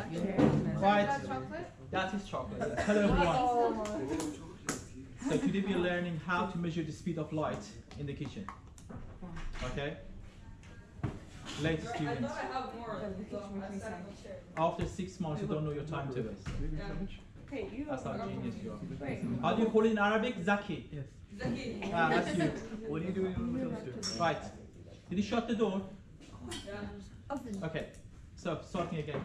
Right. Is chocolate? That is chocolate. Hello everyone. So today we are learning how to measure the speed of light in the kitchen. Okay? Late students. After six months you don't know your timetables. Okay, you That's how genius you are. Wait. How do you call it in Arabic? Zaki. Yes. Ah, that's you. What are you doing on the toaster? Right. Did you shut the door? Okay. So starting again.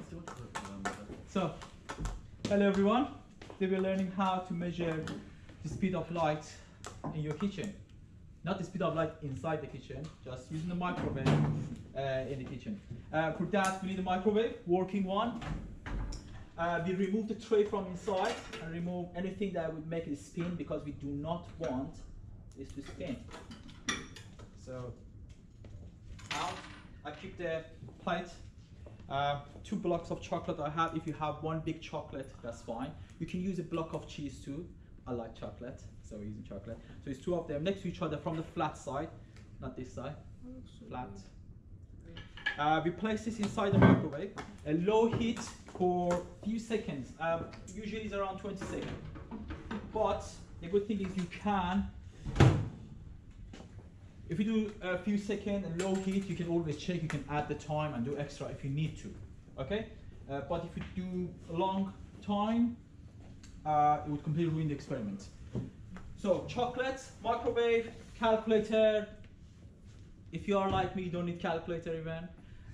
So, hello everyone. Today we're learning how to measure the speed of light in your kitchen. Not the speed of light inside the kitchen, just using the microwave uh, in the kitchen. Uh, for that, we need a microwave, working one. Uh, we remove the tray from inside and remove anything that would make it spin because we do not want this to spin. So, out. I keep the plate. Uh, two blocks of chocolate I have. If you have one big chocolate, that's fine. You can use a block of cheese too. I like chocolate, so we're using chocolate. So it's two of them next to each other from the flat side, not this side. Flat. Uh, we place this inside the microwave. A low heat for a few seconds. Um, usually it's around 20 seconds. But the good thing is you can if you do a few seconds and low heat, you can always check, you can add the time and do extra if you need to, okay? Uh, but if you do a long time, uh, it would completely ruin the experiment. So chocolate, microwave, calculator. If you are like me, you don't need calculator even.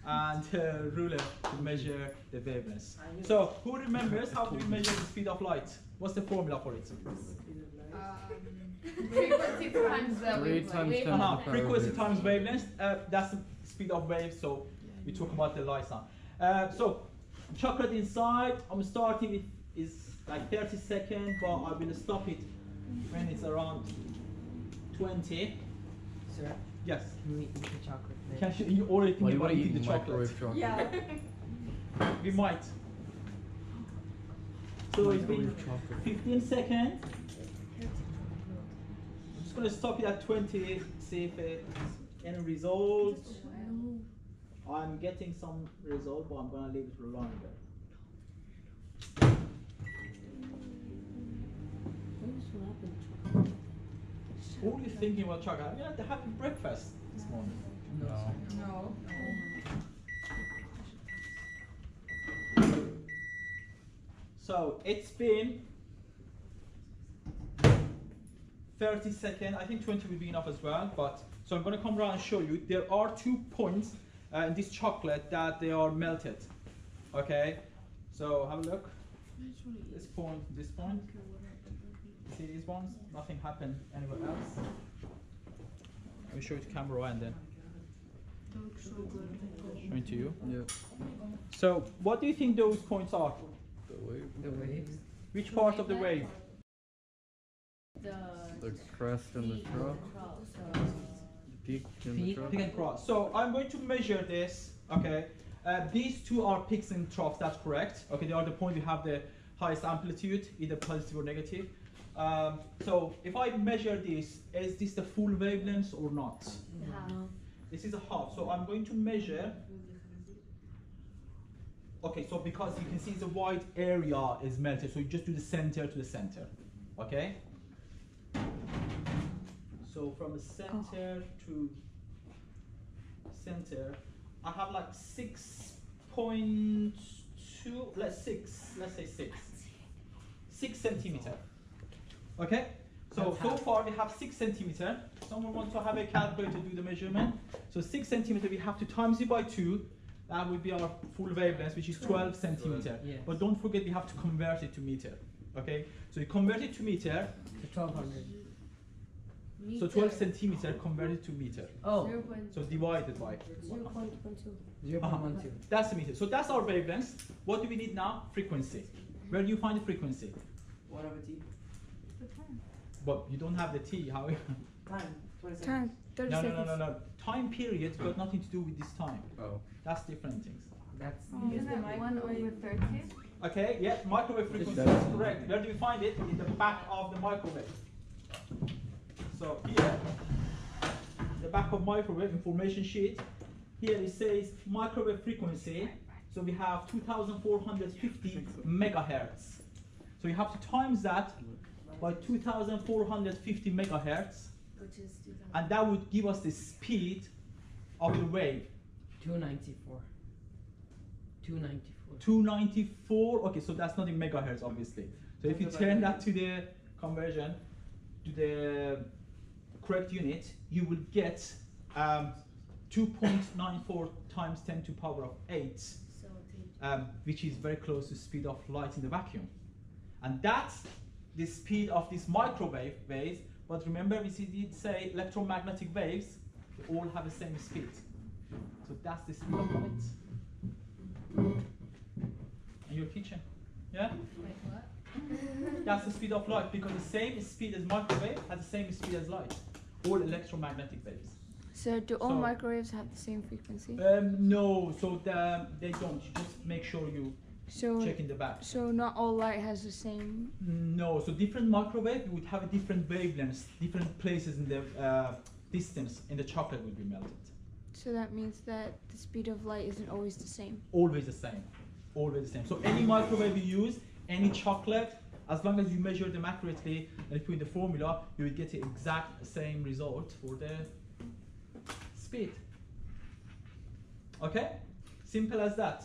And uh, ruler to measure the wavelengths. So who remembers how do we measure the speed of light? What's the formula for it? Um, frequency times the wavelength. times. Uh-huh. Frequency times wavelength. Uh, that's the speed of wave. So we talk about the light now. Uh, so chocolate inside. I'm starting with is like 30 seconds, but I will stop it when it's around 20. Sir, Yes. can we eat the chocolate? Can you, you already think you about want to eating eat the chocolate? chocolate? Yeah. We might. So it's been 15 seconds. I'm just gonna stop it at 20, see if it's any results. I'm getting some result, but I'm gonna leave it for longer. What were you thinking about chocolate? I mean, I had breakfast this morning. No. No. So it's been 30 seconds. I think 20 will be enough as well. But so I'm going to come around and show you. There are two points uh, in this chocolate that they are melted. Okay. So have a look. This point, this point. See these ones? Nothing happened anywhere else. Let me show it to camera and then show it to you. Yeah. So what do you think those points are? The wave. The waves. Which part of the wave? The The crest and the trough. Peak and the Peak. trough. Pick and cross. So I'm going to measure this. Okay. Uh, these two are peaks and troughs. That's correct. Okay. They are the point we have the highest amplitude, either positive or negative. Um, so if I measure this, is this the full wavelength or not? This is a half. So I'm going to measure. Okay. So because you can see the wide area is melted, so you just do the center to the center. Okay. So from the center to center, I have like six point two, let's six, let's say six, six centimeter. Okay. So so far we have six centimeter. Someone wants to have a calculator to do the measurement. So six centimeter, we have to times it by two. That would be our full wavelength, which is 12 centimeter. Yes. But don't forget, we have to convert it to meter. Okay. So you convert it to meter. The 1200. So 12 centimeter converted to meter. Oh, So divided by. 0.12. Uh-huh. That's the meter. So that's our wavelength. What do we need now? Frequency. Where do you find the frequency? What of a T? But you don't have the T. How? Time. 20 seconds. Time. 30 no, no, seconds. no, no, no. Time period got nothing to do with this time. Oh. That's different things. That's Oh, isn't it 1 over 30? Okay, yes, microwave frequency is correct. Where do we find it? In the back of the microwave. So here, the back of microwave information sheet, here it says microwave frequency So we have 2,450 megahertz. So you have to times that by 2,450 megahertz, Which is and that would give us the speed of the wave. 294. 294. 294. Okay, so that's not in megahertz, obviously. So if you turn that to the conversion to the correct unit, you will get um, 2.94 times 10 to power of 8, um, which is very close to speed of light in the vacuum. And that's the speed of these microwave waves. But remember, we see- did say electromagnetic waves, they all have the same speed. So that's the speed of light. In your kitchen. Yeah? Wait, what? That's the speed of light because the same speed as microwave has the same speed as light. All electromagnetic waves. So do all So- microwaves have the same frequency? Um, no, so the, they don't. You just make sure you So check in the back. so not all light has the same. No, so different microwave would have a different wavelengths, different places in the uh, distance and the chocolate will be melted. So that means that the speed of light isn't always the same. Always the same. Always the same. So any microwave you use, any chocolate, as long as you measure them accurately and put in the formula, you will get the exact same result for the speed. Okay? Simple as that.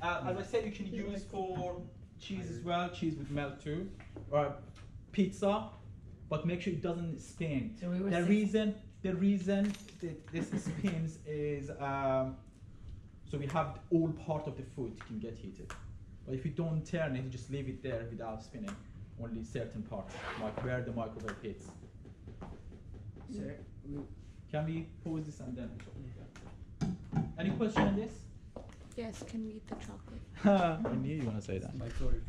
Uh, as I said, you can use for cheese as well. Cheese would melt too, or pizza, but make sure it doesn't spin. So we The reason, the reason that this spins is um, so we have all part of the food can get heated. But if you don't turn it, you just leave it there without spinning. Only certain parts, like where the microwave hits. Sir, Can we pause this and then? Any question on this? Yes, can we eat the chocolate? I knew you want to say that. Microwave